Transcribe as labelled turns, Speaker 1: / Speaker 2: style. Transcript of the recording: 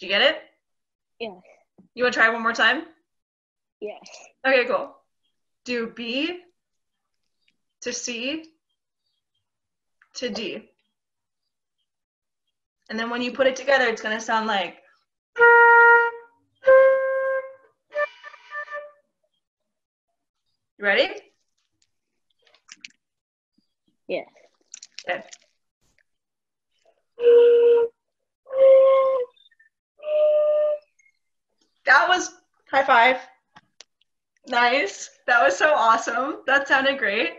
Speaker 1: you get it?
Speaker 2: Yes.
Speaker 1: You want to try one more time?
Speaker 2: Yes.
Speaker 1: Okay, cool. Do B to C to D. And then when you put it together, it's going to sound like. You ready?
Speaker 2: Yes.
Speaker 1: Okay. That was high five. Nice. That was so awesome. That sounded great.